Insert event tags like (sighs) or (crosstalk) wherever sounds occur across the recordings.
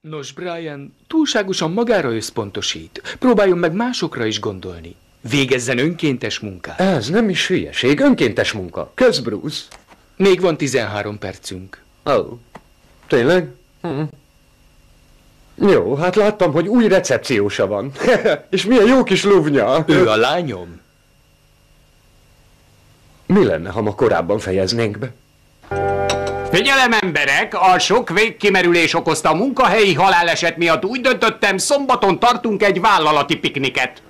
Nos, Brian, túlságosan magára összpontosít. Próbáljon meg másokra is gondolni. Végezzen önkéntes munkát. Ez nem is hülyeség, önkéntes munka. Kösz, Bruce. Még van 13 percünk. Ó, oh. tényleg? Hm. Jó, hát láttam, hogy új recepciósa van. (laughs) És milyen jó kis luvnya. Ő a lányom. Mi lenne, ha ma korábban fejeznénk be? Figyelem emberek, a sok végkimerülés okozta a munkahelyi haláleset miatt úgy döntöttem, szombaton tartunk egy vállalati pikniket.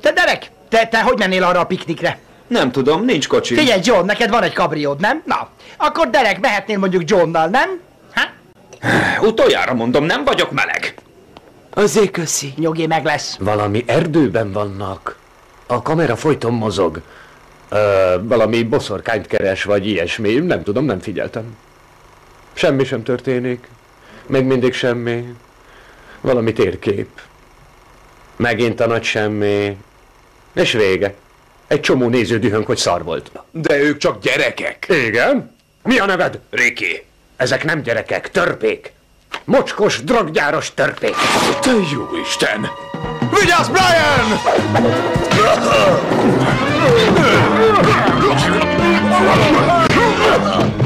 Te Derek, te, te hogy mennél arra a piknikre? Nem tudom, nincs kocsi. Figyelj, John, neked van egy kabriód, nem? Na, akkor Derek, mehetnél mondjuk Johnnal, nem? Ha? (sighs) Utoljára mondom, nem vagyok meleg. Azért köszi. Nyugi, meg lesz. Valami erdőben vannak. A kamera folyton mozog. Ö, valami boszorkányt keres, vagy ilyesmi. Nem tudom, nem figyeltem. Semmi sem történik. Még mindig semmi. Valami térkép. Megint a nagy semmi. És vége. Egy csomó néző dühönk, hogy szar volt. De ők csak gyerekek. Igen? Mi a neved? Ricky. Ezek nem gyerekek, törpék. Mocskos, droggyáros törpék. Te jó Isten! Vigyázz, Brian! (laughs)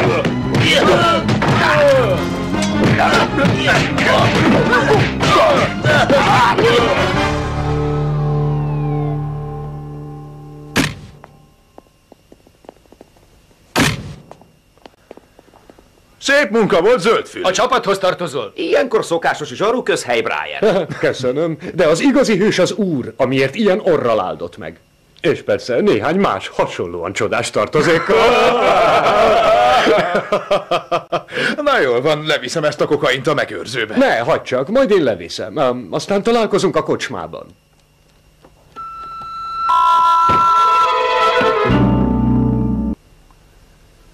Szép munka volt, zöldfül. A csapathoz tartozol? Ilyenkor szokásos is arról közhely, Brian. (laughs) Köszönöm, de az igazi hős az úr, amiért ilyen orral áldott meg. És persze néhány más hasonlóan csodás tartozékkal. (laughs) Na jól van, leviszem ezt a kokaint a megőrzőbe. Ne, hagyd csak, majd én leviszem. Aztán találkozunk a kocsmában.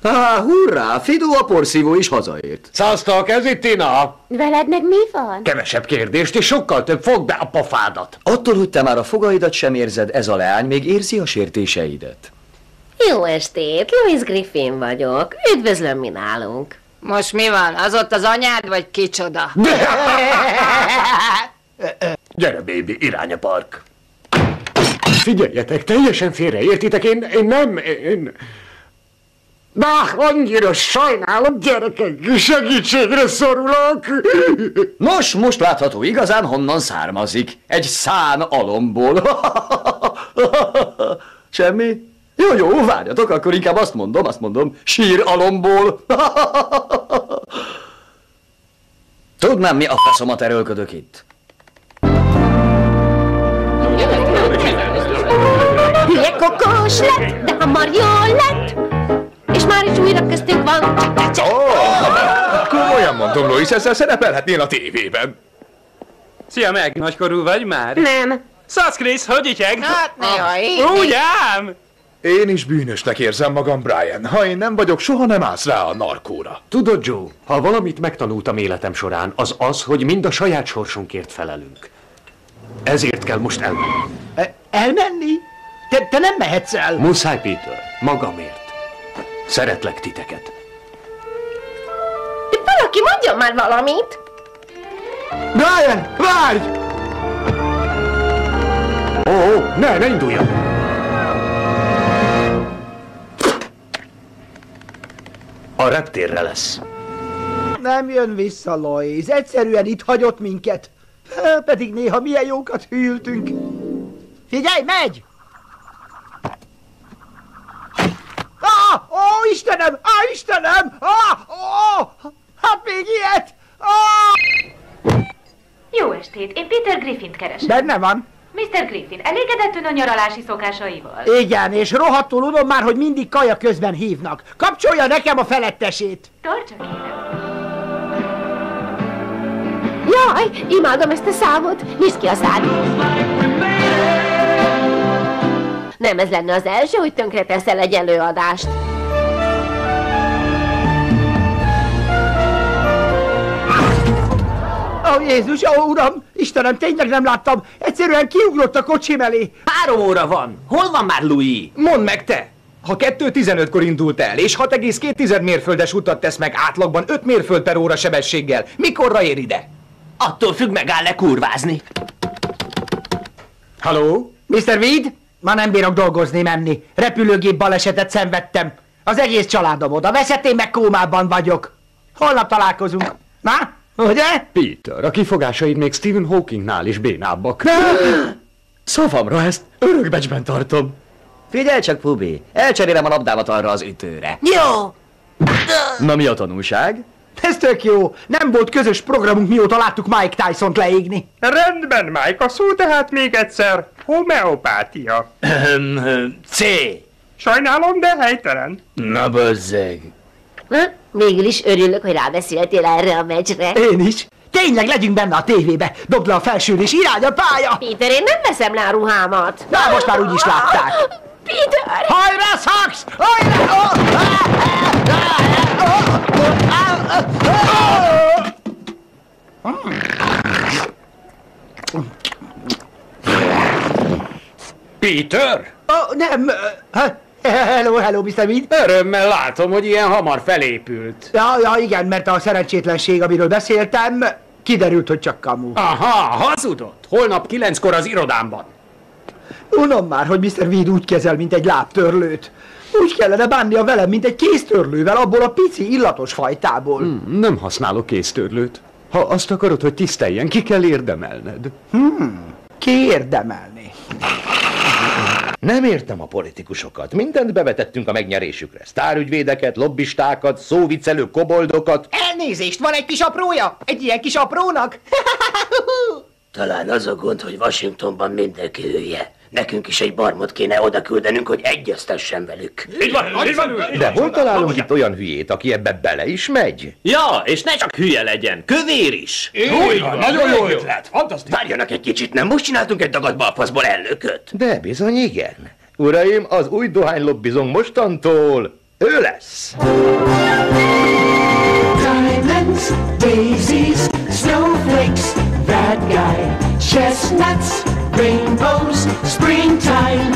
Há, hurrá, Fido a porszívó is hazaért. Szasztok, ez itt Tina! Veled meg mi van? Kevesebb kérdést, és sokkal több fog be a pofádat. Attól, hogy te már a fogaidat sem érzed, ez a leány még érzi a sértéseidet. Jó estét, Louis Griffin vagyok. Üdvözlöm mi nálunk. Most mi van? Az ott az anyád, vagy kicsoda? (laughs) Gyere, baby, irány a park. Figyeljetek, teljesen félreértitek, én, én nem, én... Na, annyira sajnálom, gyerekek, segítségre szorulok. Nos, most látható igazán honnan származik. Egy szán alomból. (laughs) Semmi? Jó, jó, várjatok, akkor inkább azt mondom, azt mondom, sír alomból. (laughs) Tudnám, mi a faszomat erőlködök itt. Hülye kokós lett, de hamar jól lett. És már is újra köztünk van. Komolyan mondom, Lois, ezzel szerepelhetnél a tévében. Szia meg, nagykorú vagy már? Nem. Szasz, Krisz, hogy ityeg? Hát néha így. Úgy ám! Én is bűnösnek érzem magam, Brian. Ha én nem vagyok, soha nem állsz rá a narkóra. Tudod, Joe, ha valamit megtanultam életem során, az az, hogy mind a saját sorsunkért felelünk. Ezért kell most elmenni. E, elmenni? Te, te nem mehetsz el. Muszáj, Peter, magamért. Szeretlek titeket. Valaki mondjon már valamit. Brian, várj! Ó, ó, ne, ne induljon! A reptérre lesz. Nem jön vissza, Lois. Egyszerűen itt hagyott minket. Pedig néha milyen jókat hűltünk. Figyelj, megy! Ah, ó, Istenem! Á, Istenem! Ah, ó, hát még ilyet! Ah! Jó estét, én Peter Griffint keresem. Benne van. Mr. Griffin, elégedett ön a nyaralási szokásaival? Igen, és rohadtul unom már, hogy mindig kaja közben hívnak. Kapcsolja nekem a felettesét. Tartsa kérem. Jaj, imádom ezt a számot. Nyisd ki a szád. Nem ez lenne az első, hogy tönkre teszel egy előadást. Ó, Jézus, ó, uram! Istenem, tényleg nem láttam. Egyszerűen kiugrott a kocsim elé. Három óra van. Hol van már Louis? Mondd meg te! Ha 2.15-kor indult el, és 6,2 mérföldes utat tesz meg átlagban 5 mérföld per óra sebességgel, mikorra ér ide? Attól függ, megáll-e kurvázni. Halló? Mr. Weed? Ma nem bírok dolgozni menni. Repülőgép balesetet szenvedtem. Az egész családom oda veszett, én meg kómában vagyok. Holnap találkozunk. Na, ugye? Peter, a kifogásaid még Stephen Hawkingnál is bénábbak. Szavamra ezt örökbecsben tartom. Figyelj csak, Pubi, elcserélem a labdámat arra az ütőre. Jó. Na mi a tanulság? Ez tök jó. Nem volt közös programunk, mióta láttuk Mike Tyson-t leégni. Rendben, Mike, a szó tehát még egyszer. Homeopátia. C. Sajnálom, de helytelen. Na bözzeg. Végül is örülök, hogy rábeszéltél erre a meccsre. Én is. Tényleg legyünk benne a tévébe. Dobd le a felsőn és irány a pálya. Peter, én nem veszem le a ruhámat. Na, most már úgy is látták. Peter! Hajrá, Szax! Hajrá! Oh! Peter? Oh, nem. uh, Hello, hello, Mr. Weed. Örömmel látom, hogy ilyen hamar felépült. Ja, ja, igen, mert a szerencsétlenség, amiről beszéltem, kiderült, hogy csak kamu. Aha, hazudott. Holnap kilenckor az irodámban. Unom már, hogy Mr. Weed úgy kezel, mint egy lábtörlőt. Úgy kellene bánnia velem, mint egy kéztörlővel abból a pici illatos fajtából. Hmm, nem használok kéztörlőt. Ha azt akarod, hogy tiszteljen, ki kell érdemelned. Hmm, ki érdemelni? Nem értem a politikusokat. Mindent bevetettünk a megnyerésükre. Sztárügyvédeket, lobbistákat, szóvicelő koboldokat. Elnézést, van egy kis aprója? Egy ilyen kis aprónak? (laughs) Talán az a gond, hogy Washingtonban mindenki hülye. Nekünk is egy barmot kéne oda küldenünk, hogy egyeztessen velük. Így van, így van. De hol találunk itt olyan hülyét, aki ebbe bele is megy? Ja, és ne csak hülye legyen, kövér is. Úgy van, nagyon jó ötlet. Fantasztikus. Várjanak egy kicsit, nem most csináltunk egy dagadba a faszból elnököt? De bizony igen. Uraim, az új dohánylobbizong mostantól ő lesz. Diamonds, daisies, snowflakes, that guy. Chestnuts, rainbows, springtime.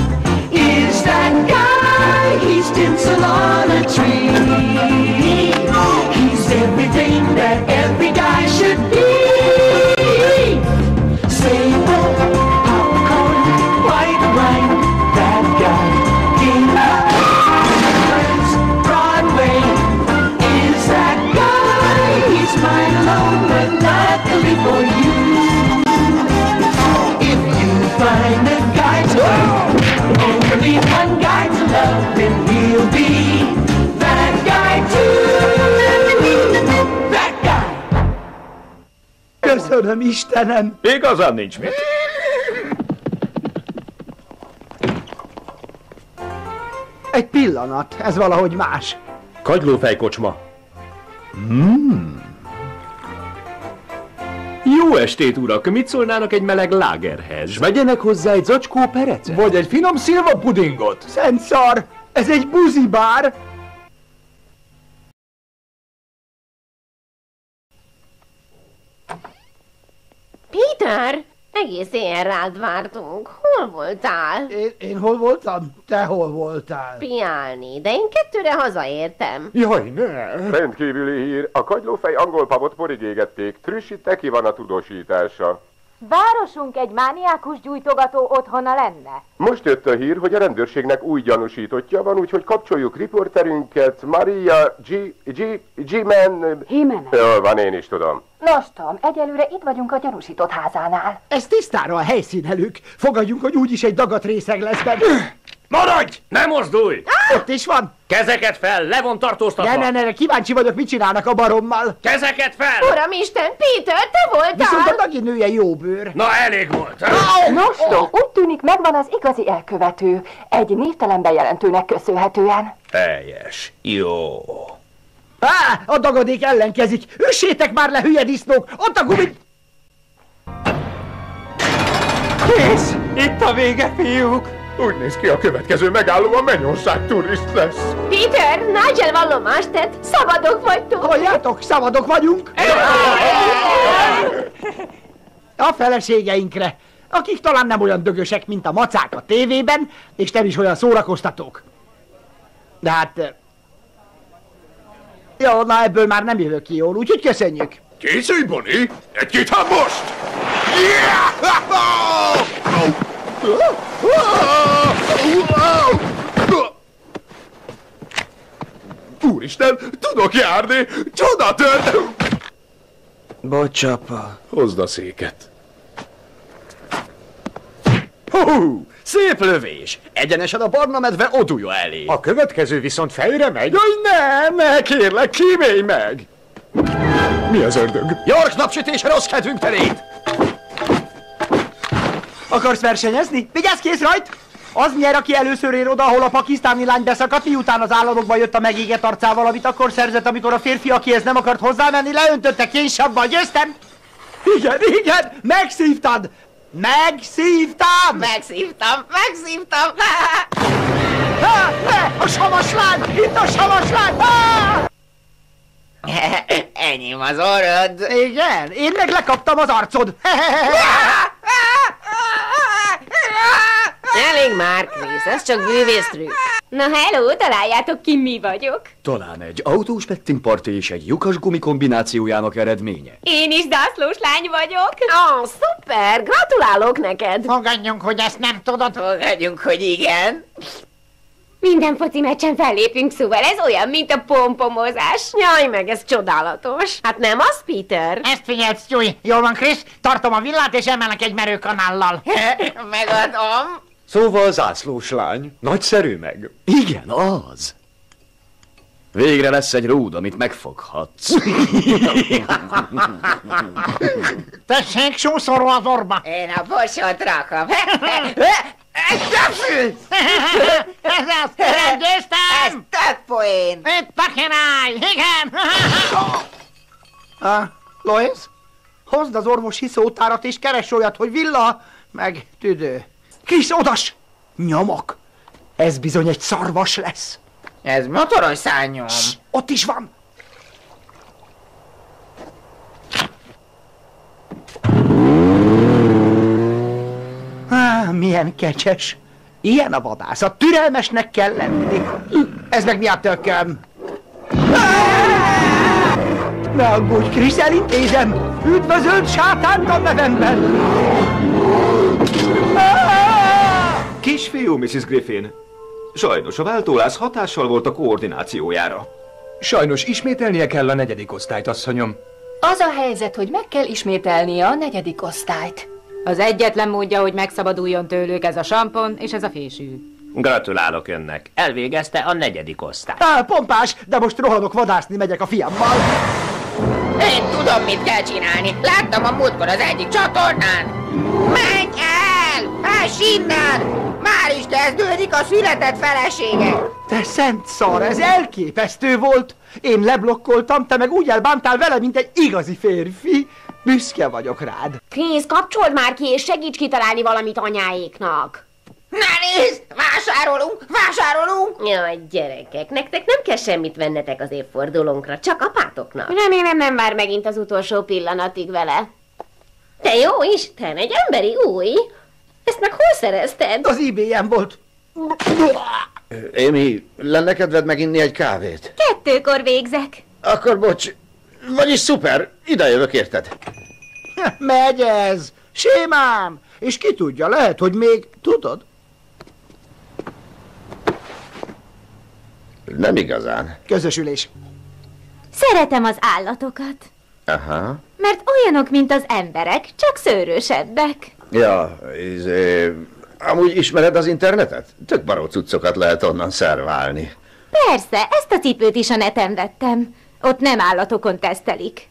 Is that guy? He's tinsel on a tree. He's everything that every guy should be. Köszönöm, Istenem! Igazán nincs mit. Egy pillanat, ez valahogy más. Kagylófejkocsma. Hmm. Jó estét, urak! Mit szólnának egy meleg lágerhez? S vegyenek hozzá egy zacskó perecet? Vagy egy finom szilva pudingot. Szent szar! Ez egy buzibár! Egész éjjel rád vártunk. Hol voltál? Én, én hol voltam? Te hol voltál? Piálni, de én kettőre hazaértem. Jaj, ne! Rendkívüli hír, a kagylófej angol pubot porig égették, Trüssi teki van a tudósítása. Városunk egy mániákus gyújtogató otthona lenne. Most jött a hír, hogy a rendőrségnek új gyanúsítottja van, úgyhogy kapcsoljuk riporterünket, Maria G. G. G-man... Jimenez. Jól van, én is tudom. Nos, Tom, egyelőre itt vagyunk a gyanúsított házánál. Ez tisztára a helyszínelők. Fogadjunk, hogy úgyis egy dagat részeg lesz benne. (clears throat) Maradj! Ne mozdulj! Ott is van. Kezeket fel, le van tartóztatva! Ne, ne, ne, kíváncsi vagyok, mit csinálnak a barommal. Kezeket fel! Uram Isten, Peter, te voltál! Viszont a nője jó bőr. Na, elég volt! Nos, úgy tűnik megvan az igazi elkövető. Egy névtelen bejelentőnek köszönhetően. Teljes. Jó. Á, a dagadék ellenkezik. Üssétek már le, hülye disznók! Ott a gumi... Kész! Itt a vége, fiúk! Úgy néz ki, a következő megálló a Mennyország turist lesz. Peter, Nigel vallomást tett, szabadok vagytok! Halljátok, szabadok vagyunk! A feleségeinkre, akik talán nem olyan dögösek, mint a macák a tévében, és nem is olyan szórakoztatók. De hát... Jó, na ebből már nem jövök ki jól, úgyhogy köszönjük. Készülj, Bonnie! Egy-két most! (laughs) Úristen, tudok járni! Csoda tört! Bocs, apa. Hozd a széket. Hú, szép lövés! Egyenesen a barna medve odúja elé. A következő viszont fejre megy. Jaj, ne, ne, kérlek, kímélj meg! Mi az ördög? York napsütése rossz kedvünk terét! Akarsz versenyezni? Vigyázz kész rajt! Az nyer, aki először ér oda, ahol a pakisztáni lány beszakadt, miután az államokba jött a megégett arcával, amit akkor szerzett, amikor a férfi, akihez nem akart hozzámenni, leöntötte kénysabbal. Győztem! Igen, igen, megszívtad! Megszívtam! Megszívtam, megszívtam! (laughs) Ha, ne, a savas lány! Itt a savas lány! Ha! (laughs) Enyém az orrod. Igen, én meg lekaptam az arcod. (laughs) Elég már, Krisz, ez csak bűvésztrükk. Na hello, találjátok ki, mi vagyok. Talán egy autós pettingparti és egy lyukas gumi kombinációjának eredménye. Én is zászlós lány vagyok. Ó, oh, szuper, gratulálok neked. Fogadjunk, hogy ezt nem tudod. Fogadjunk, hogy igen. Minden foci meccsen fellépünk, szóval ez olyan, mint a pompomozás. Jaj, meg ez csodálatos. Hát nem az, Peter? Ezt figyelj, Stewie. Jól van, Krisz? Tartom a villát és emelek egy merőkanállal. (laughs) Megadom. Szóval zászlós lány. Nagyszerű meg. Igen, az. Végre lesz egy rúd, amit megfoghatsz. (laughs) Tessék, sószoró az orba. Én a bosot rakom. Ez az, rendeztem! Ez tök poén. Itt a király, igen! (laughs) ah, Lois, hozd az orvos hiszótárat és keres olyat, hogy villa, meg tüdő. Kis odas! Nyomok! Ez bizony egy szarvas lesz. Ez motoros szányom. Ott is van! Á, milyen kecses! Ilyen a vadászat, türelmesnek kell lenni. Ez meg mi a tököm? Ne aggódj, Krisz, elintézem! Üdvözöld sátánt a nevemben! Kisfiú, Mrs. Griffin. Sajnos a váltólász hatással volt a koordinációjára. Sajnos ismételnie kell a negyedik osztályt, asszonyom. Az a helyzet, hogy meg kell ismételnie a negyedik osztályt. Az egyetlen módja, hogy megszabaduljon tőlük ez a sampon és ez a fésű. Gratulálok önnek. Elvégezte a negyedik osztály. Á, pompás, de most rohanok vadászni megyek a fiammal. Én tudom, mit kell csinálni. Láttam a múltkor az egyik csatornán. Menj el! Más innen! Már is kezdődik a született felesége. Te szent szar, ez elképesztő volt. Én leblokkoltam, te meg úgy elbántál vele, mint egy igazi férfi. Büszke vagyok rád. Krisz, kapcsold már ki, és segíts kitalálni valamit anyáéknak. Na nézd! Vásárolunk! Vásárolunk! Jaj, gyerekek, nektek nem kell semmit vennetek az évfordulónkra, csak apátoknak. Remélem nem vár megint az utolsó pillanatig vele. Te jó Isten, egy emberi új? Ezt meg hol szerezted? Az ebay volt. Émi, lenne kedved meginni egy kávét? Kettőkor végzek. Akkor bocs, vagyis szuper, ide jövök érted? (laughs) Megy ez, simán. És ki tudja, lehet, hogy még, tudod? Nem igazán. Közösülés. Szeretem az állatokat, Aha. mert olyanok, mint az emberek, csak szőrösebbek. Ja, izé, amúgy ismered az internetet? Tök baró cuccokat lehet onnan szerválni. Persze, ezt a cipőt is a neten vettem. Ott nem állatokon tesztelik.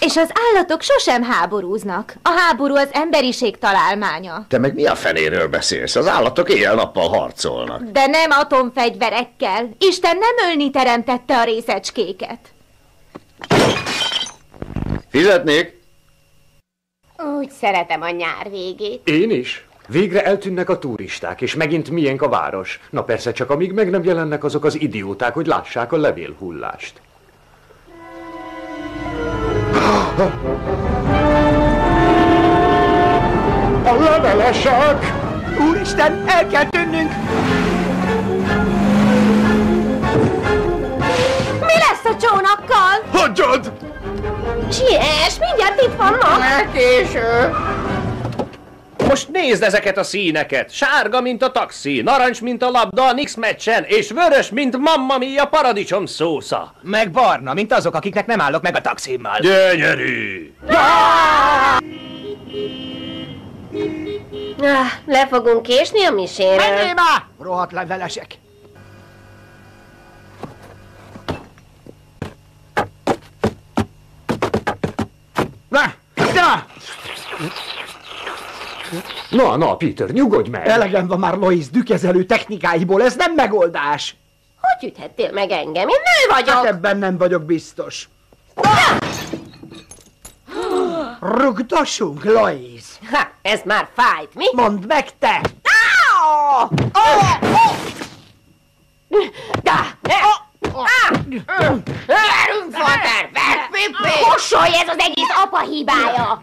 És az állatok sosem háborúznak. A háború az emberiség találmánya. Te meg mi a fenéről beszélsz? Az állatok éjjel-nappal harcolnak. De nem atomfegyverekkel. Isten nem ölni teremtette a részecskéket. Fizetnék? Úgy szeretem a nyár végét. Én is. Végre eltűnnek a turisták, és megint miénk a város. Na persze, csak amíg meg nem jelennek azok az idióták, hogy lássák a levélhullást. A levelesek! Úristen, el kell tűnnünk! Mi lesz a csónakkal? Hagyjad! Siess, mindjárt itt vannak! Már késő! Most nézd ezeket a színeket! Sárga, mint a taxi, narancs, mint a labda a Nix meccsen, és vörös, mint Mamma Mia paradicsom szósza. Meg barna, mint azok, akiknek nem állok meg a taximmal. Gyönyörű! Ah, le fogunk késni a misére. Menjél már! Rohadt levelesek. Na, na! Na, na, Peter, nyugodj meg! Elegem van már Lois dükezelő technikáiból, ez nem megoldás. Hogy üthettél meg engem? Én nő vagyok! Hát ebben nem vagyok biztos. Rugdossunk, Lois! Ha, ez már fájt, mi? Mondd meg te! Da, ne! Verünk, Fater, ver, Pippi! Kossolj, ez az egész apa hibája!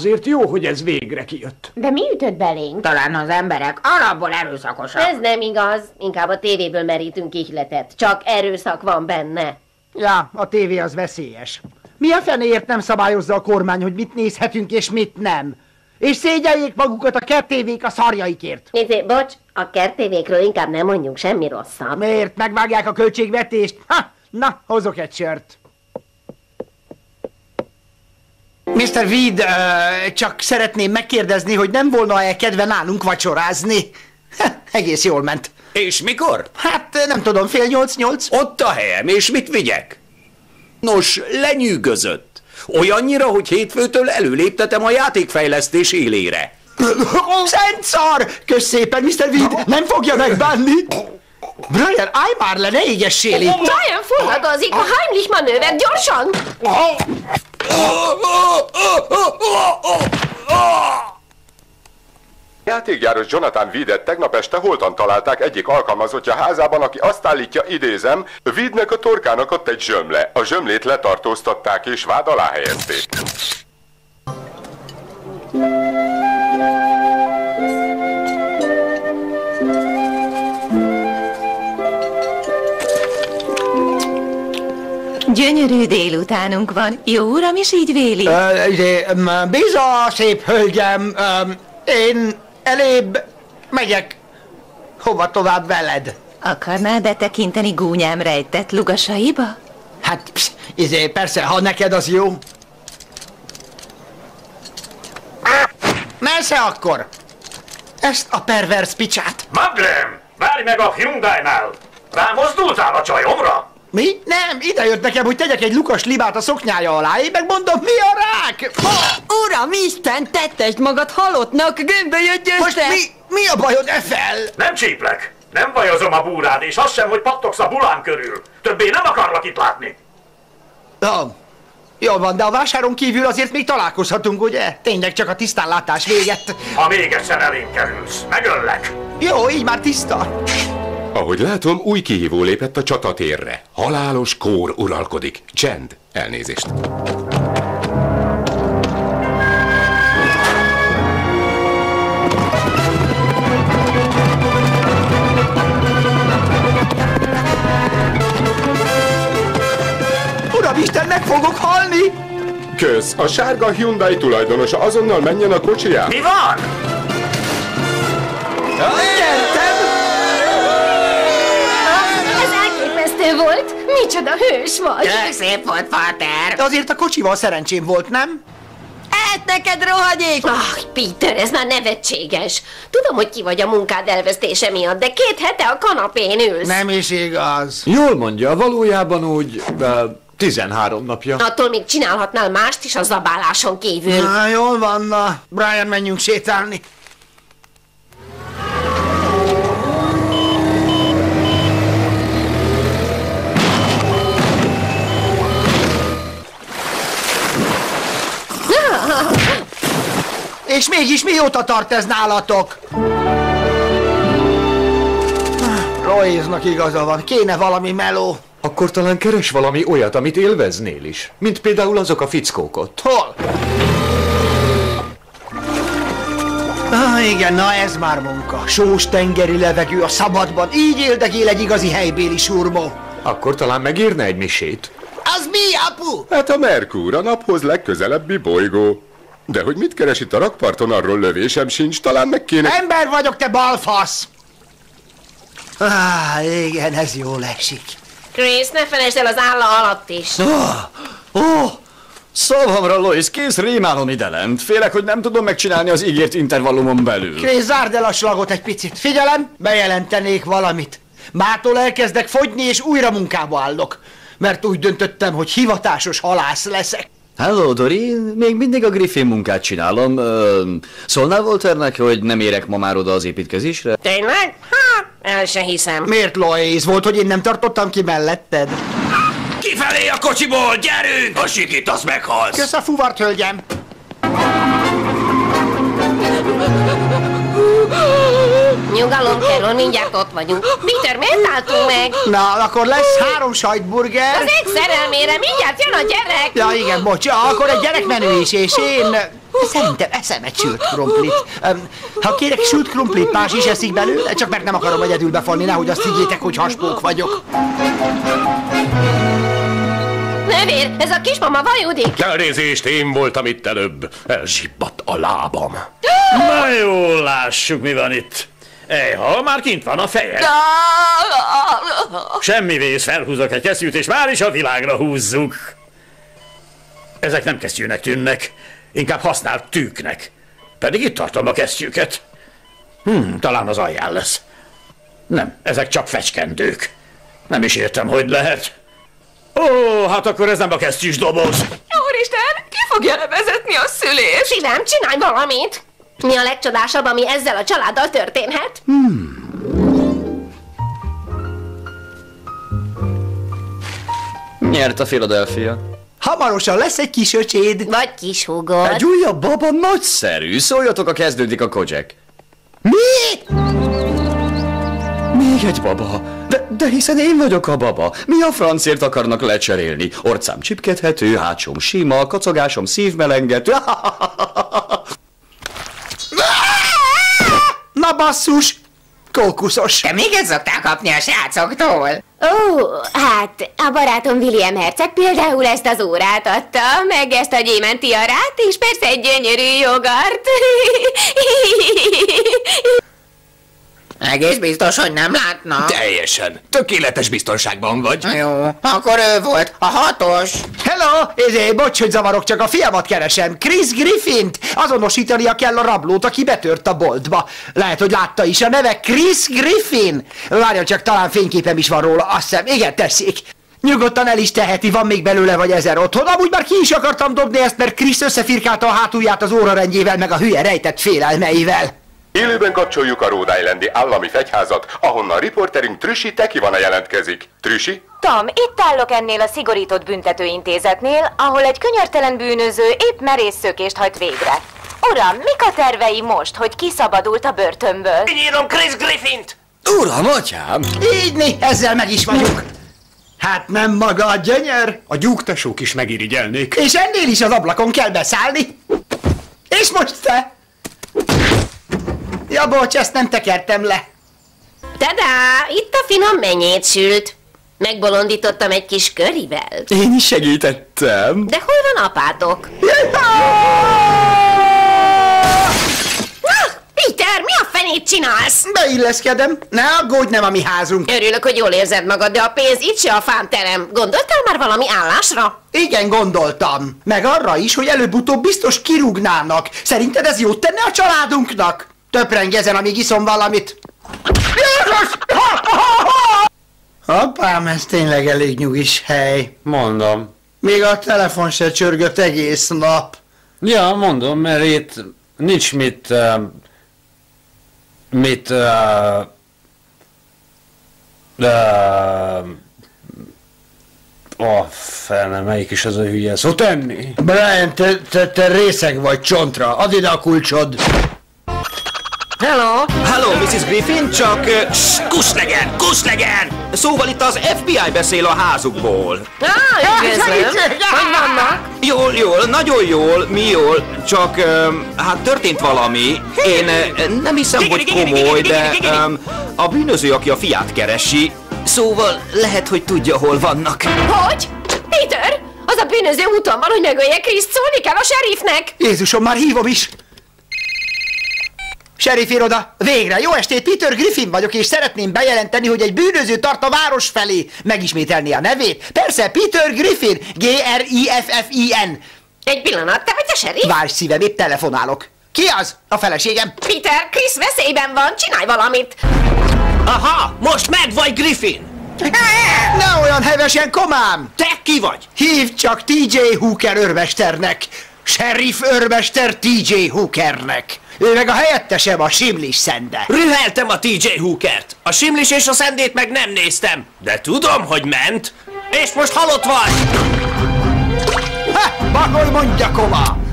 azért jó, hogy ez végre kijött. De mi ütött belénk? Talán az emberek alapból erőszakosak. Ez nem igaz. Inkább a tévéből merítünk ihletet. Csak erőszak van benne. Ja, a tévé az veszélyes. Mi a fenéért nem szabályozza a kormány, hogy mit nézhetünk és mit nem? És szégyeljék magukat a kertévék a szarjaikért. Nézzé, bocs, a kertévékről inkább nem mondjunk semmi rosszat. Miért? Megvágják a költségvetést? Ha! Na, hozok egy sört. Mr. Weed, uh, csak szeretném megkérdezni, hogy nem volna-e kedve nálunk vacsorázni? Egész jól ment. És mikor? Hát nem tudom, fél nyolc-nyolc? Ott a helyem, és mit vigyek? Nos, lenyűgözött. Olyannyira, hogy hétfőtől előléptetem a játékfejlesztés élére. Szent szar! Kösz szépen, Mr. Weed, nem fogja megbánni! Brian, állj már le, ne égessél itt! Brian fulladozik, a Heimlich manőver, gyorsan! Játékgyáros Jonathan Weedet tegnap este holtan találták egyik alkalmazottja házában, aki azt állítja, idézem, Weednek a torkának ott egy zsömle. A zsömlét letartóztatták és vád alá helyezték. Gyönyörű délutánunk van. Jó uram is így véli? Uh, izé, Biza, szép hölgyem, én elébb megyek. Hova tovább veled? Akarnál betekinteni gúnyám rejtett lugasaiba? Hát, psz, izé, persze, ha neked az jó. Mersze akkor! Ezt a pervers picsát. Maglem, várj meg a Hyundai-nál! Rámozdultál a csajomra? Mi? Nem, ide jött nekem, hogy tegyek egy lukas libát a szoknyája alá, én meg mondom, mi a rák? Uram, Isten, tettest magad halottnak, gömbölyödj Most mi, mi a bajod e fel? Nem csíplek! Nem bajozom a búrád, és az sem, hogy pattogsz a bulán körül. Többé nem akarlak itt látni. Ja, jól van, de a vásáron kívül azért még találkozhatunk, ugye? Tényleg csak a tisztánlátás véget. Ha még egyszer elém kerülsz, megöllek. Jó, így már tiszta. Ahogy látom, új kihívó lépett a csatatérre. Halálos kór uralkodik. Csend. Elnézést. Uramisten, meg fogok halni! Kösz, a sárga Hyundai tulajdonosa azonnal menjen a kocsijába. Mi van? Ez volt, micsoda hős vagy. Tök szép volt, Pater. De azért a kocsival szerencsém volt, nem? Hát neked rohadék! Ah, Peter, ez már nevetséges. Tudom, hogy ki vagy a munkád elvesztése miatt, de két hete a kanapén ülsz. Nem is igaz. Jól mondja, valójában úgy uh, 13 napja. Attól még csinálhatnál mást is a zabáláson kívül. Na, jól van, na. Brian, menjünk sétálni. És mégis mióta tart ez nálatok? Loéznak igaza van, kéne valami meló. Akkor talán keres valami olyat, amit élveznél is. Mint például azok a fickók ott. Hol? Ah, igen, na ez már munka. Sós tengeri levegő a szabadban, így éldegél egy igazi helybéli surmó. Akkor talán megírne egy misét. Az mi, apu? Hát a Merkúr, a naphoz legközelebbi bolygó. De hogy mit keres itt a rakparton, arról lövésem sincs, talán meg kéne... Ember vagyok, te balfasz! Ah, igen, ez jól esik. Chris, ne felejtsd el az álla alatt is. Ó, oh, szavamra, Lois, kész rémálom ide lent. Félek, hogy nem tudom megcsinálni az ígért intervallumon belül. Krisz, zárd el a slagot egy picit. Figyelem, bejelentenék valamit. Mától elkezdek fogyni, és újra munkába állok. Mert úgy döntöttem, hogy hivatásos halász leszek. Hello, Dori, még mindig a Griffin munkát csinálom. Ö, szólnál Volternek, hogy nem érek ma már oda az építkezésre? Tényleg? Ha, el se hiszem. Miért, Lois? Volt, hogy én nem tartottam ki melletted? Kifelé a kocsiból, gyerünk! Ha sikítasz, meghalsz! Kösz a fuvart, hölgyem! (laughs) Nyugalom, Carol, mindjárt ott vagyunk. Peter, miért álltunk meg? Na, akkor lesz három sajtburger. Az ég szerelmére, mindjárt jön a gyerek. Ja, igen, bocs, akkor egy gyerekmenü is, és én... Szerintem eszem egy sült krumplit. Ha kérek sült krumplit, más is eszik belőle, csak mert nem akarom egyedül befalni, nehogy azt higgyétek, hogy haspók vagyok. Nővér, ez a kismama vajudik. Elnézést, én voltam itt előbb. Elzsibbadt a lábam. Na jól lássuk, mi van itt. Ej, ha már kint van a feje. Semmi vész, felhúzok egy kesztyűt, és már is a világra húzzuk. Ezek nem kesztyűnek tűnnek, inkább használt tűknek. Pedig itt tartom a kesztyűket. Hmm, talán az alján lesz. Nem, ezek csak fecskendők. Nem is értem, hogy lehet. Ó, hát akkor ez nem a kesztyűs doboz. Úristen, ki fogja levezetni a szülést? Szívem, csinálj valamit. Mi a legcsodásabb, ami ezzel a családdal történhet? Nyert a Philadelphia. Hamarosan lesz egy kis öcséd. Vagy kis húgod. Egy újabb baba nagyszerű. Szóljatok, a kezdődik a kocsek. Mi? Még egy baba. De, de hiszen én vagyok a baba. Mi a francért akarnak lecserélni? Orcám csipkedhető, hátsom sima, kacogásom szívmelengető. (laughs) Na basszus! Kókuszos. Te még ezt szoktál kapni a srácoktól? Ó, hát a barátom William Herceg például ezt az órát adta, meg ezt a gyémán tiarát, és persze egy gyönyörű jogart. (laughs) Egész biztos, hogy nem látna? Teljesen. Tökéletes biztonságban vagy. Jó, akkor ő volt, a hatos. Hello! Ezé, bocs, hogy zavarok, csak a fiamat keresem. Chris Griffint! Azonosítania kell a rablót, aki betört a boltba. Lehet, hogy látta is a neve Chris Griffin. Várjon csak, talán fényképem is van róla, azt hiszem. Igen, tessék. Nyugodtan el is teheti, van még belőle vagy ezer otthon. Amúgy már ki is akartam dobni ezt, mert Chris összefirkálta a hátulját az órarendjével, meg a hülye rejtett félelmeivel. Élőben kapcsoljuk a Rhode Islandi állami fegyházat, ahonnan riporterünk Trüsi Tekivana jelentkezik. Trüsi? Tom, itt állok ennél a szigorított büntetőintézetnél, ahol egy könyörtelen bűnöző épp merészszökést hajt végre. Uram, mik a tervei most, hogy kiszabadult a börtönből? Kinyírom Chris Griffint! Uram, atyám! Így mi, ezzel meg is vagyunk. Hát nem maga a gyönyör? A gyúgtesók is megirigyelnék. És ennél is az ablakon kell beszállni. És most te? Ja, bocs, ezt nem tekertem le. Tadá, itt a finom menyét sült. Megbolondítottam egy kis körivel. Én is segítettem. De hol van apátok? Ah, Peter, mi a mit csinálsz? Beilleszkedem. Ne aggódj, nem a mi házunk. Örülök, hogy jól érzed magad, de a pénz itt se a fánterem. Gondoltál már valami állásra? Igen, gondoltam. Meg arra is, hogy előbb-utóbb biztos kirúgnának. Szerinted ez jót tenne a családunknak? Töpreng ezen, amíg iszom valamit. Jézus! Ha, ha, ha! Apám, ez tényleg elég nyugis hely. Mondom. Még a telefon se csörgött egész nap. Ja, mondom, mert itt nincs mit... Uh, mit... Uh, uh, Ó, fene, melyik is az a hülye szó tenni? Brian, te, te, te részeg vagy csontra. Add ide a kulcsod. Hello! Hello, Mrs. Griffin, csak... Uh, kusz legyen, kusz legyen! Szóval itt az FBI beszél a házukból. Ah, üdvözlöm! Hogy vannak? Jól, jól, nagyon jól, mi jól, csak um, hát történt valami. Én uh, nem hiszem, hogy komoly, de um, a bűnöző, aki a fiát keresi, szóval lehet, hogy tudja, hol vannak. Hogy? Peter! Az a bűnöző úton van, hogy megölje Kriszt, szólni kell a sheriffnek! Jézusom, már hívom is! Sheriff iroda, végre! Jó estét, Peter Griffin vagyok, és szeretném bejelenteni, hogy egy bűnöző tart a város felé. Megismételni a nevét? Persze, Peter Griffin, G-R-I-F-F-I-N. Egy pillanat, te vagy a sheriff? Várj szívem, épp telefonálok. Ki az? A feleségem. Peter, Chris veszélyben van, csinálj valamit! Aha, most meg vagy Griffin! Ne olyan hevesen, komám! Te ki vagy? Hívd csak TJ Hooker örmesternek. Sheriff örmester TJ Hookernek. Ő meg a helyettesem, a simlis szende. Rüheltem a TJ Hookert. A simlis és a szendét meg nem néztem. De tudom, hogy ment. És most halott vagy! Ha, bagolj mondja, koma!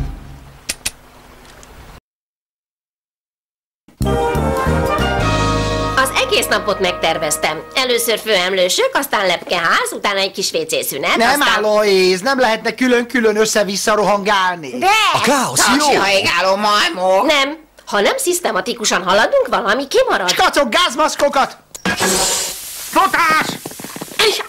Egész napot megterveztem. Először főemlősök, aztán lepkeház, utána egy kis WC szünet, Nem aztán... Aloéz, nem lehetne külön-külön össze-vissza rohangálni. De! A káosz jó. hajgáló majmok! Nem. Ha nem szisztematikusan haladunk, valami kimarad. Skacok gázmaszkokat! Futás! ja,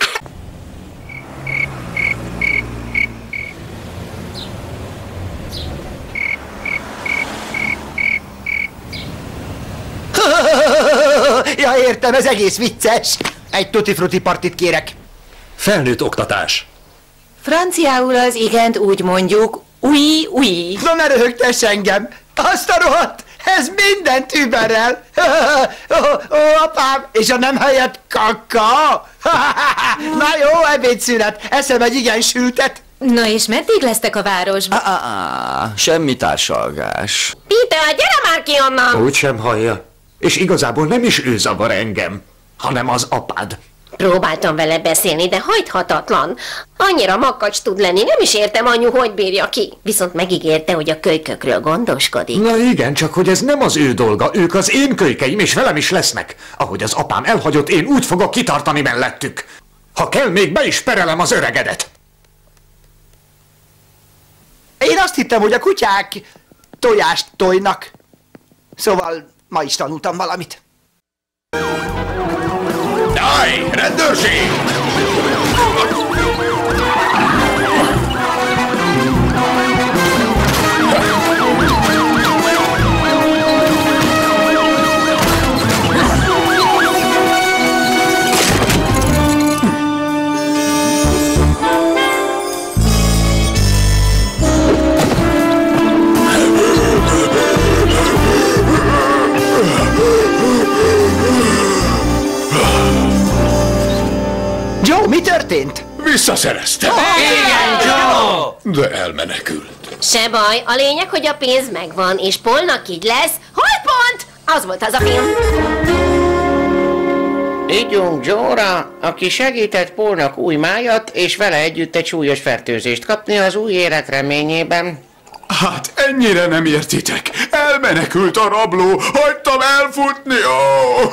(laughs) értem, ez egész vicces. Egy tutti frutti partit kérek. Felnőtt oktatás. Franciául az igent úgy mondjuk, ui, ui. Na ne röhögtess engem! Azt a rohadt! Ez minden tűberrel! (laughs) Ó, ó, apám! És a nem helyett kaka! (laughs) Na jó, ebédszünet! Eszem egy igen sültet! Na és meddig lesztek a városban? Á, semmi társalgás. Peter, gyere már ki onnan! Úgy sem hallja. És igazából nem is ő zavar engem, hanem az apád. Próbáltam vele beszélni, de hajthatatlan. Annyira makacs tud lenni, nem is értem anyu, hogy bírja ki. Viszont megígérte, hogy a kölykökről gondoskodik. Na igen, csak hogy ez nem az ő dolga, ők az én kölykeim, és velem is lesznek. Ahogy az apám elhagyott, én úgy fogok kitartani mellettük. Ha kell, még be is perelem az öregedet. Én azt hittem, hogy a kutyák tojást tojnak. Szóval ma is tanultam valamit. Állj! Rendőrség! Visszaszereztem. Igen, Joe! De elmenekült. Se baj, a lényeg, hogy a pénz megvan, és Polnak így lesz. Hogy pont? Az volt az a film. Ígyunk Jóra, aki segített Pólnak új májat, és vele együtt egy súlyos fertőzést kapni az új élet reményében. Hát ennyire nem értitek. Elmenekült a rabló, hagytam elfutni. Oh!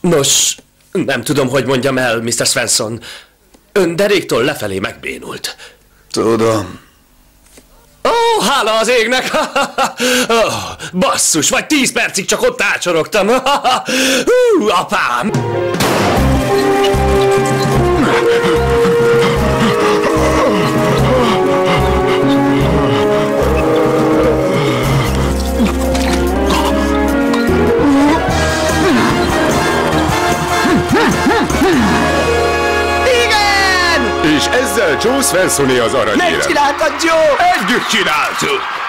Nos, nem tudom, hogy mondjam el, Mr. Svensson. Ön deréktől lefelé megbénult. Tudom. Ó, hála az égnek! (laughs) oh, basszus, vagy tíz percig csak ott ácsorogtam. (laughs) Hú, apám! És ezzel Joe Svensoné az aranyérem. Megcsináltad, Joe! Együtt csináltuk!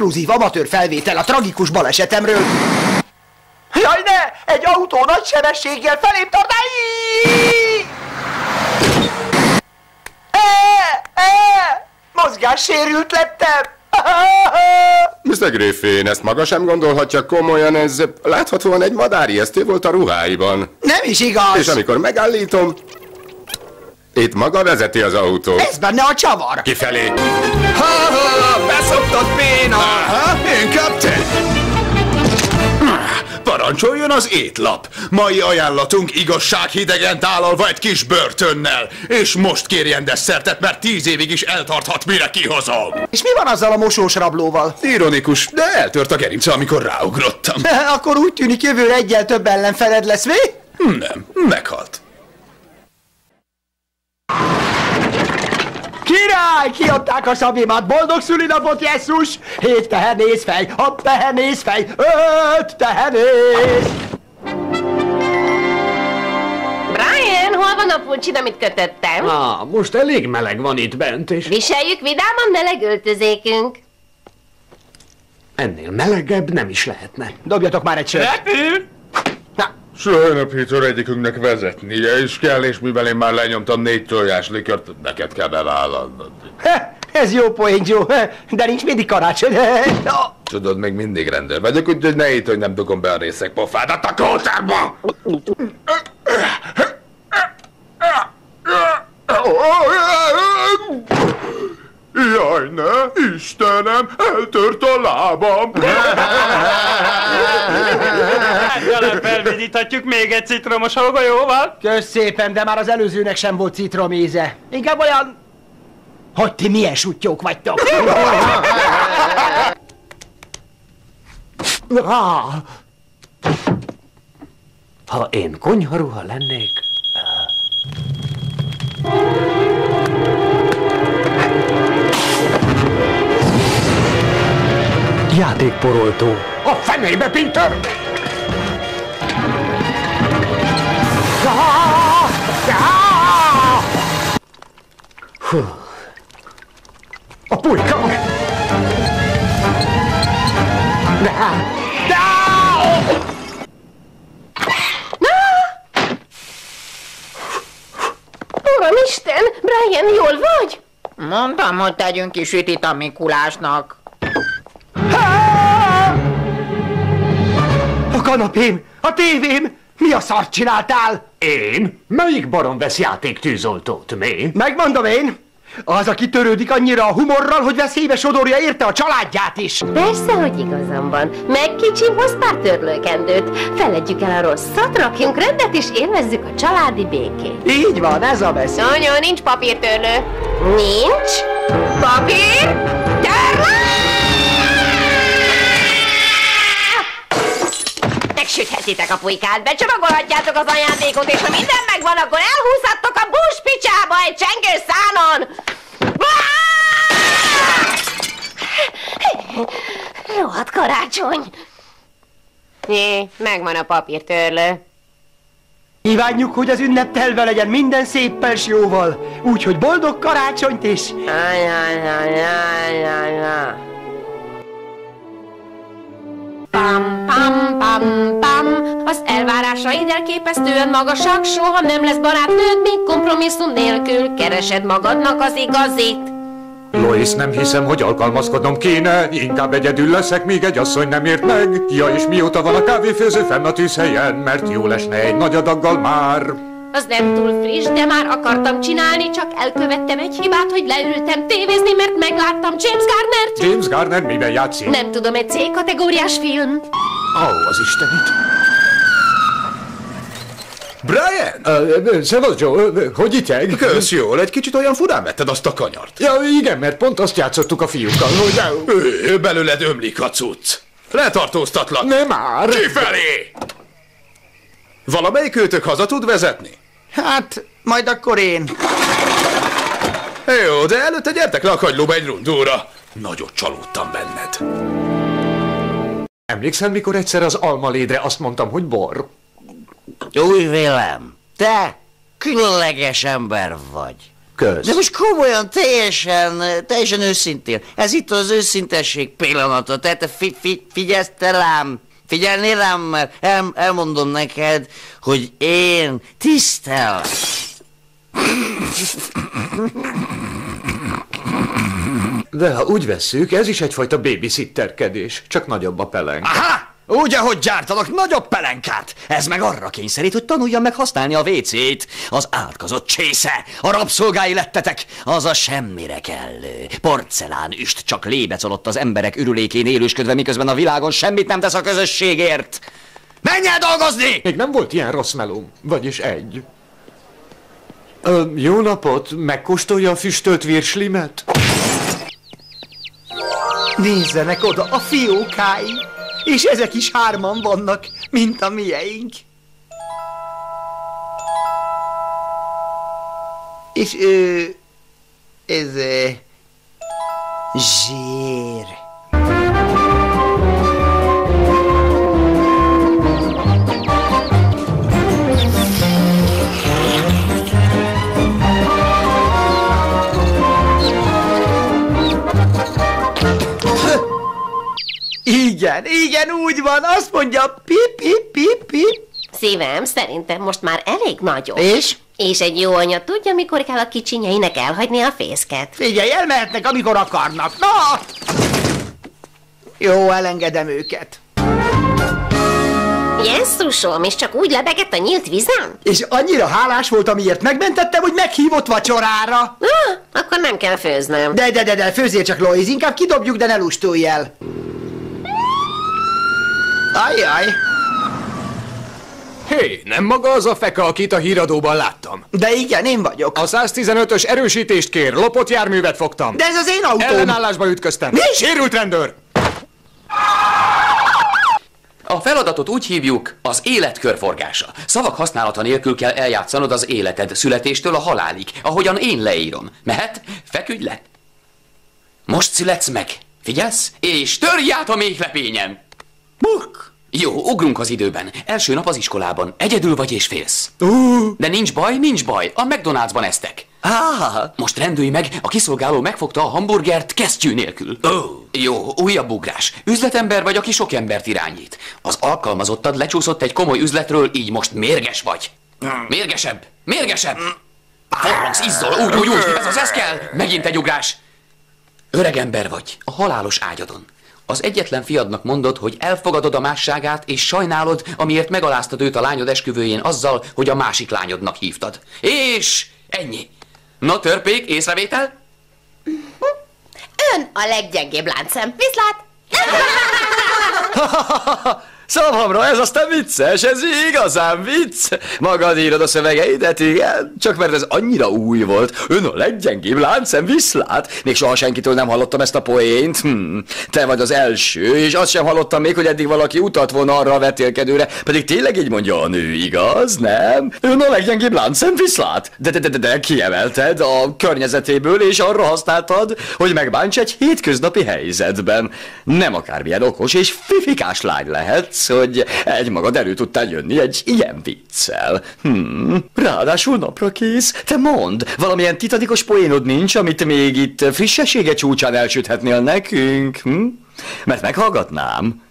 Exkluzív amatőr felvétel a tragikus balesetemről. Jaj, ne! Egy autó nagy sebességgel felém tart! E, e, mozgássérült lettem! (laughs) Mr. Griffin, ezt maga sem gondolhatja komolyan, ez láthatóan egy madárjesztő volt a ruháiban. Nem is igaz! És amikor megállítom, itt maga vezeti az autót. Ez benne a csavar! Kifelé. Ha-ha, beszoptad béna! Aha, inkább te! Parancsoljon az étlap! Mai ajánlatunk igazsághidegen tálalva egy kis börtönnel. És most kérjen desszertet, mert tíz évig is eltarthat, mire kihozom. És mi van azzal a mosós rablóval? Ironikus, de eltört a gerince, amikor ráugrottam. (laughs) Akkor úgy tűnik jövőre egyel több ellenfeled lesz, mi? Nem, meghalt. Király! Kiadták a szabimat! Boldog szülinapot, Jesszus! Hét tehenész fej, hat tehenész fej, öt tehenész! Brian, hol van a pulcsid, amit kötöttem? Ah, most elég meleg van itt bent, és Viseljük vidáman meleg öltözékünk. ennél melegebb nem is lehetne. Dobjatok már egy sört! Sajna, Peter, egyikünknek vezetnie is kell, és mivel én már lenyomtam négy tojás likört, neked kell bevállalnod. Ez jó poén, Joe, de nincs mindig karácsony. Tudod, még mindig rendel vagyok, úgyhogy ne itt, hogy nem dugom be a részek pofádat a kótárba! Jaj, ne! Istenem, eltört a lábam! Felvidíthatjuk még egy citromos jóval? Kösz szépen, de már az előzőnek sem volt citromíze. Inkább olyan... Hogy ti milyen sutyók vagytok? (laughs) Ha én konyharuha lennék... Játékporoltó. A fenébe, Peter! Hú. A pulyka! De! Uram Isten, Brian, jól vagy? Mondtam, hogy tegyünk is ütit a Mikulásnak. A kanapém, a tévém, mi a szart csináltál? Én? Melyik barom vesz játéktűzoltót, mi? Megmondom én! Az, aki törődik annyira a humorral, hogy veszélybe sodorja érte a családját is. Persze, hogy igazam van. Meg kicsi hoz pár törlőkendőt. Feledjük el a rosszat, rakjunk rendet és élvezzük a családi békét. Így van, ez a beszéd. Anya, nincs papírtörlő. Nincs? Papír? Megsüthetitek a pulykát, becsomagolhatjátok az ajándékot, és ha minden megvan, akkor elhúzhattok a buszpicsába egy csengő szánon! Rohadt karácsony! Jé, megvan a papírtörlő. Kívánjuk, hogy az ünnep telve legyen minden széppel s jóval, úgyhogy boldog karácsonyt is! Aj, Pam, pam, pam, pam, Elvárásaid elképesztően magasak, soha nem lesz barátnőd, még kompromisszum nélkül keresed magadnak az igazit. Lois, nem hiszem, hogy alkalmazkodnom kéne, inkább egyedül leszek, míg egy asszony nem ért meg. Ja, és mióta van a kávéfőző fenn a tűzhelyen, mert jó lesne egy nagy adaggal már. Az nem túl friss, de már akartam csinálni, csak elkövettem egy hibát, hogy leültem tévézni, mert megláttam James Garnert. James Garner miben játszik? Nem tudom, egy C-kategóriás film. Ó, oh, az Istenit. Brian! Uh, Szevasz, Joe, uh, hogy ityeg? Kösz jól, egy kicsit olyan furán vetted azt a kanyart. Ja, igen, mert pont azt játszottuk a fiúkkal, hogy... Ő, belőled ömlik a cucc. Letartóztatlak. Nem már. Kifelé! Valamelyik őtök haza tud vezetni? Hát, majd akkor én. Jó, de előtte gyertek le a kagylóba egy rundóra. Nagyot csalódtam benned. Emlékszel, mikor egyszer az almalédre azt mondtam, hogy bor? Új vélem, te különleges ember vagy. Kösz. De most komolyan, teljesen, teljesen őszintén. Ez itt az őszintesség pillanata. Tehát te fi, fi, figyelsz te rám, figyelni rám, mert el, elmondom neked, hogy én tisztel. De ha úgy vesszük, ez is egyfajta babysitterkedés, csak nagyobb a pelenk. Aha! Úgy, ahogy gyártanak nagyobb pelenkát. Ez meg arra kényszerít, hogy tanuljam meg használni a WC-t. Az átkozott csésze, a rabszolgái lettetek, az a semmire kellő. Porcelán üst csak lébecolott az emberek ürülékén élősködve, miközben a világon semmit nem tesz a közösségért. Menj el dolgozni! Még nem volt ilyen rossz melóm, vagyis egy. Ö, jó napot, megkóstolja a füstölt virslimet? Nézzenek oda, a fiókái! És ezek is hárman vannak, mint a mieink. És ő... Ez... ö, Igen, úgy van, azt mondja, pip, pip, pip, pip. Szívem, szerintem most már elég nagyobb. És? És egy jó anya tudja, mikor kell a kicsinyeinek elhagyni a fészket. Figyelj, elmehetnek, amikor akarnak. Na! Jó, elengedem őket. Jesszusom, és csak úgy lebegett a nyílt vizen? És annyira hálás volt, amiért megmentettem, hogy meghívott vacsorára. Ah, akkor nem kell főznöm. De, de, de, de, főzzél csak, Lois, inkább kidobjuk, de ne lustulj el. Ajjaj. Hé, hey, nem maga az a feka, akit a híradóban láttam? De igen, én vagyok. A 115-ös erősítést kér, lopott járművet fogtam. De ez az én autóm. Ellenállásba ütköztem. Mi? Sérült rendőr! A feladatot úgy hívjuk az élet körforgása. Szavak használata nélkül kell eljátszanod az életed születéstől a halálig, ahogyan én leírom. Mehet? Feküdj le! Most születsz meg. Figyelsz? És törj át a méhlepényem! Buk! Jó, ugrunk az időben. Első nap az iskolában. Egyedül vagy és félsz. Uh. De nincs baj, nincs baj. A McDonald'sban eztek. Ah, most rendülj meg, a kiszolgáló megfogta a hamburgert kesztyű nélkül. Oh. Jó, újabb ugrás. Üzletember vagy, aki sok embert irányít. Az alkalmazottad lecsúszott egy komoly üzletről, így most mérges vagy. Mérgesebb, mérgesebb. Forrongsz, izzol, úgy, úgy, úgy, ez az, ez kell. Megint egy ugrás. Öreg ember vagy, a halálos ágyadon. Az egyetlen fiadnak mondod, hogy elfogadod a másságát, és sajnálod, amiért megaláztad őt a lányod esküvőjén azzal, hogy a másik lányodnak hívtad. És ennyi. Na, törpék, észrevétel? Ön a leggyengébb láncem. Viszlát! (laughs) Szavamra, ez aztán vicces, ez igazán vicc. Magad írod a szövegeidet, igen? Csak mert ez annyira új volt. Ön a leggyengébb láncem viszlát. Még soha senkitől nem hallottam ezt a poént. Hm. Te vagy az első, és azt sem hallottam még, hogy eddig valaki utat volna arra a vetélkedőre. Pedig tényleg így mondja a nő, igaz? Nem? Ön a leggyengébb láncem viszlát. De, de, de, de, de kiemelted a környezetéből, és arra használtad, hogy megbánts egy hétköznapi helyzetben. Nem akármilyen okos és fifikás lány lehetsz, hogy egymagad elő tudtál jönni egy ilyen viccel. Hmm. Ráadásul napra kész. Te mondd, valamilyen titanikus poénod nincs, amit még itt frissessége csúcsán elsüthetnél nekünk? Hm? Mert meghallgatnám.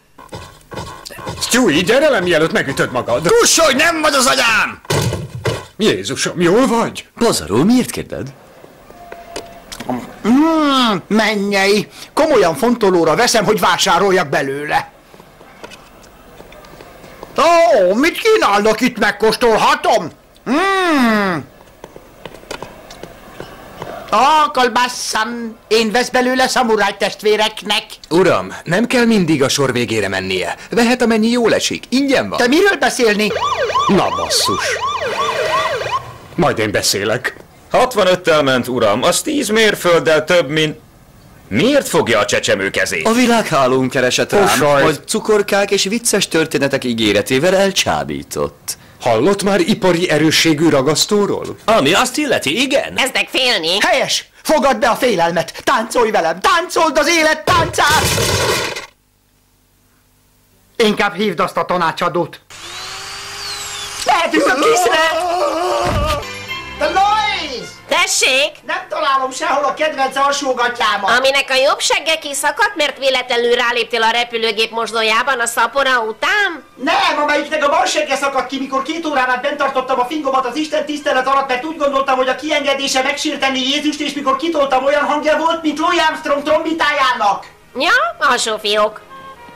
Stewie, gyere le, mielőtt megütöd magad! Kussolj, nem vagy az anyám! Jézusom, jól vagy? Pazarul, miért kérded? Mm, mennyei! Komolyan fontolóra veszem, hogy vásároljak belőle. Ó, mit kínálnak itt, megkóstolhatom? Mm. Ó, kolbasszam, én vesz belőle szamuráj testvéreknek. Uram, nem kell mindig a sor végére mennie. Vehet amennyi jól esik. Ingyen van. Te miről beszélni? Na basszus. Majd én beszélek. 65-tel ment, uram, az 10 mérfölddel több, mint... Miért fogja a csecsemő kezét? A világhálón keresett rám, Posajt. hogy cukorkák és vicces történetek ígéretével elcsábított. Hallott már ipari erősségű ragasztóról? Ami azt illeti, igen. Kezdek félni. Helyes! Fogad be a félelmet! Táncolj velem! Táncold az élet táncát! Inkább hívd azt a tanácsadót. Lehetünk a! De Lois! Tessék! Nem találom sehol a kedvenc alsógatjámat. Aminek a jobb segge kiszakadt, mert véletlenül ráléptél a repülőgép mozdójában a szapora után? Nem, amelyiknek a bal segge szakadt ki, mikor két órán át bent tartottam a fingomat az Isten tisztelet alatt, mert úgy gondoltam, hogy a kiengedése megsérteni Jézust, és mikor kitoltam, olyan hangja volt, mint Louis Armstrong trombitájának. Ja, alsó fiók.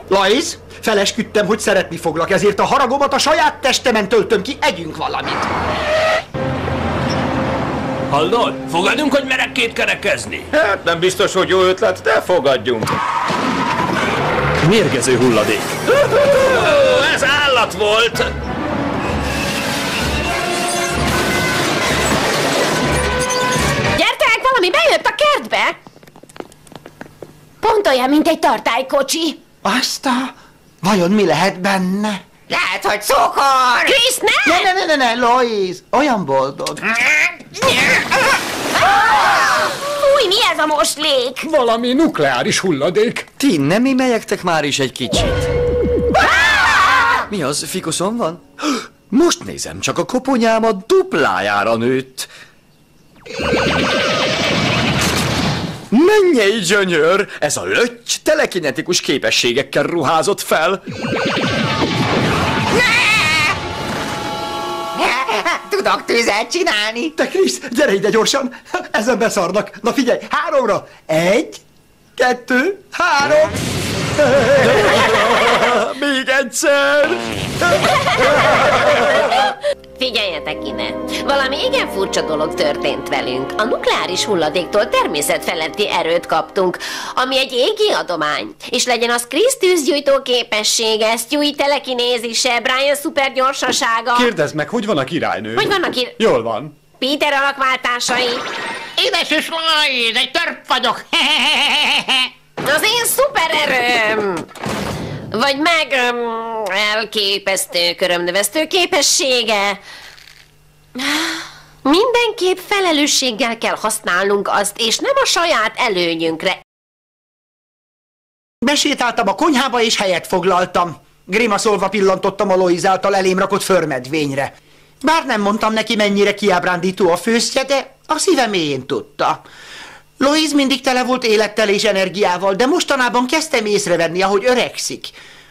Lois, felesküdtem, hogy szeretni foglak, ezért a haragomat a saját testemen töltöm ki, együnk valamit. Hallod? Fogadunk, hogy merek kétkerekezni? Hát nem biztos, hogy jó ötlet, de fogadjunk. Mérgező hulladék. (laughs) Ez állat volt! Gyertek, valami bejött a kertbe! Pont olyan, mint egy tartálykocsi. Azt a... Vajon mi lehet benne? Lehet, hogy cukor! Krisz, ne! Ne, ne, ne, ne, ne, Lois, olyan boldog. Fúj, mi ez a moslék? Valami nukleáris hulladék. Ti nem imelyektek már is egy kicsit? Mi az, fikuszom van? Most nézem, csak a koponyám a duplájára nőtt. Mennyei gyönyör! Ez a löty telekinetikus képességekkel ruházott fel. Tudok tüzet csinálni. Te Krisz, gyere ide gyorsan! Ezen beszarnak. Na figyelj, háromra. Egy, kettő, három. Még egyszer! (laughs) Figyeljetek ide! Valami igen furcsa dolog történt velünk. A nukleáris hulladéktól természetfeletti erőt kaptunk, ami egy égi adomány. És legyen az Krisz tűzgyújtó képessége, Stewie telekinézise, Brian szupergyorsasága, Kérdezd meg, hogy van a királynő? Hogy vannak ki- Jól van. Peter alakváltásai. Édes és Lois, egy törp vagyok. (laughs) Az én szupererőm! Vagy meg um, elképesztő körömnövesztő képessége. Mindenképp felelősséggel kell használnunk azt, és nem a saját előnyünkre. Besétáltam a konyhába, és helyet foglaltam. Grimaszolva pillantottam a Lois által elém rakott förmedvényre. Bár nem mondtam neki, mennyire kiábrándító a főztje, de a szíve mélyén tudta. Lois mindig tele volt élettel és energiával, de mostanában kezdtem észrevenni, ahogy öregszik.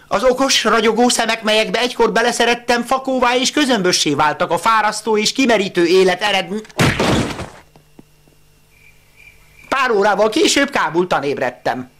Az okos, ragyogó szemek, melyekbe egykor beleszerettem, fakóvá és közömbössé váltak a fárasztó és kimerítő élet eredmény... Pár órával később kábultan ébredtem.